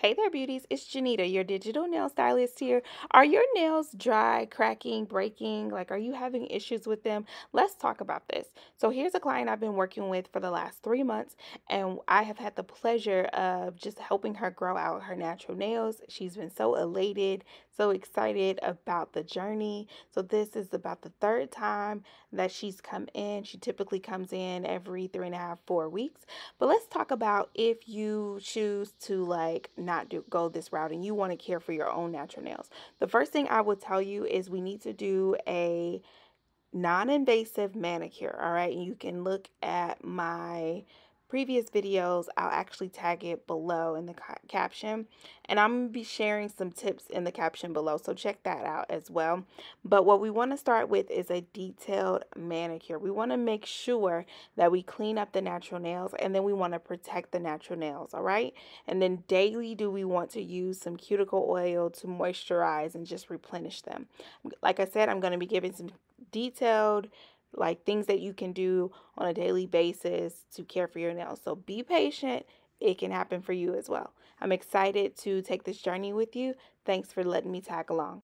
Hey there, beauties. It's Janita, your digital nail stylist here. Are your nails dry, cracking, breaking? Like, are you having issues with them? Let's talk about this. So, here's a client I've been working with for the last three months, and I have had the pleasure of just helping her grow out her natural nails. She's been so elated, so excited about the journey. So, this is about the third time that she's come in. She typically comes in every three and a half, four weeks. But let's talk about if you choose to like not do go this route and you want to care for your own natural nails. The first thing I would tell you is we need to do a non-invasive manicure, all right? And you can look at my previous videos, I'll actually tag it below in the ca caption. And I'm going to be sharing some tips in the caption below, so check that out as well. But what we want to start with is a detailed manicure. We want to make sure that we clean up the natural nails and then we want to protect the natural nails, all right? And then daily do we want to use some cuticle oil to moisturize and just replenish them. Like I said, I'm going to be giving some detailed like things that you can do on a daily basis to care for your nails. So be patient. It can happen for you as well. I'm excited to take this journey with you. Thanks for letting me tag along.